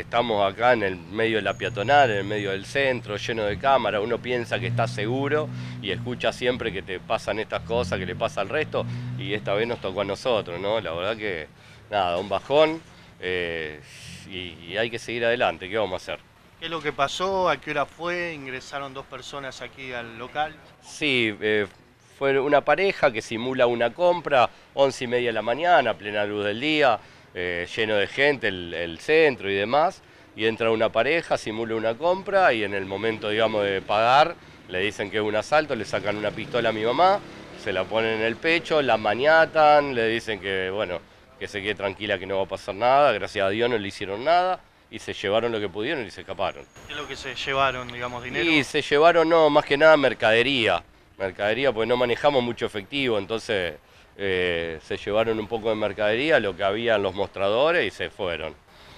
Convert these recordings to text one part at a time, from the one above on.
Estamos acá en el medio de la peatonal, en el medio del centro, lleno de cámaras, uno piensa que está seguro y escucha siempre que te pasan estas cosas, que le pasa al resto, y esta vez nos tocó a nosotros, ¿no? La verdad que, nada, un bajón eh, y, hay que seguir adelante, ¿qué vamos a hacer? ¿Qué es lo que pasó? ¿A qué hora fue? ¿Ingresaron dos personas aquí al local? Sí, eh, fue una pareja que simula una compra, once y media de la mañana, plena luz del día, eh, lleno de gente, el, centro y demás, y entra una pareja, simula una compra y en el momento, digamos, de pagar, le dicen que es un asalto, le sacan una pistola a mi mamá, se la ponen en el pecho, la maniatan, le dicen que, bueno, que se quede tranquila que no va a pasar nada, gracias a Dios no le hicieron nada y se llevaron lo que pudieron y se escaparon. ¿Qué es lo que se llevaron, digamos, dinero? Y se llevaron, no, más que nada mercadería, mercadería, porque no manejamos mucho efectivo, entonces eh, se llevaron un poco de mercadería, lo que había en los mostradores y se fueron.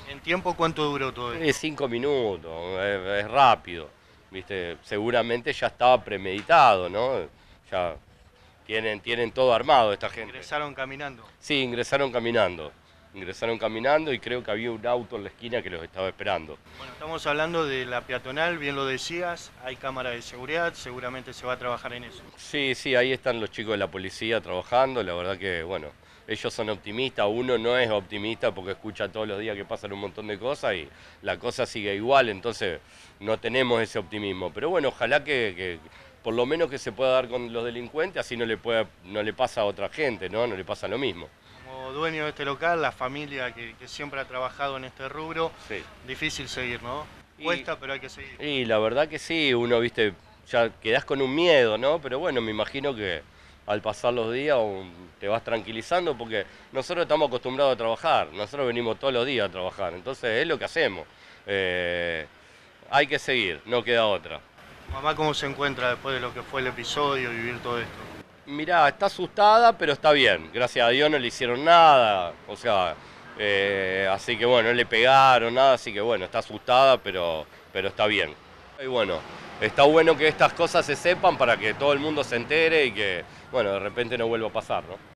¿En tiempo cuánto duró todo esto? Es cinco minutos, es, rápido. ¿viste? Seguramente ya estaba premeditado, ¿no? Ya tienen, tienen todo armado esta gente. ¿Ingresaron caminando? Sí, ingresaron caminando ingresaron caminando y creo que había un auto en la esquina que los estaba esperando. Bueno, estamos hablando de la peatonal, bien lo decías, hay cámara de seguridad, seguramente se va a trabajar en eso. Sí, sí, ahí están los chicos de la policía trabajando, la verdad que, bueno, ellos son optimistas, uno no es optimista porque escucha todos los días que pasan un montón de cosas y la cosa sigue igual, entonces no tenemos ese optimismo. Pero bueno, ojalá que, por lo menos que se pueda dar con los delincuentes, así no le, pueda, no le pasa a otra gente, ¿no? No le pasa lo mismo dueño de este local, la familia que, siempre ha trabajado en este rubro, difícil seguir, ¿no? Cuesta, pero hay que seguir. Y la verdad que sí, uno, viste, ya quedás con un miedo, ¿no? Pero bueno, me imagino que al pasar los días te vas tranquilizando porque nosotros estamos acostumbrados a trabajar, nosotros venimos todos los días a trabajar, entonces es lo que hacemos. Eh, hay que seguir, no queda otra. Mamá, ¿cómo se encuentra después de lo que fue el episodio, vivir todo esto? Mirá, está asustada, pero está bien. Gracias a Dios no le hicieron nada. O sea, eh, así que bueno, no le pegaron nada, así que bueno, está asustada, pero, pero está bien. Y bueno, está bueno que estas cosas se sepan para que todo el mundo se entere y que, bueno, de repente no vuelva a pasar, ¿no?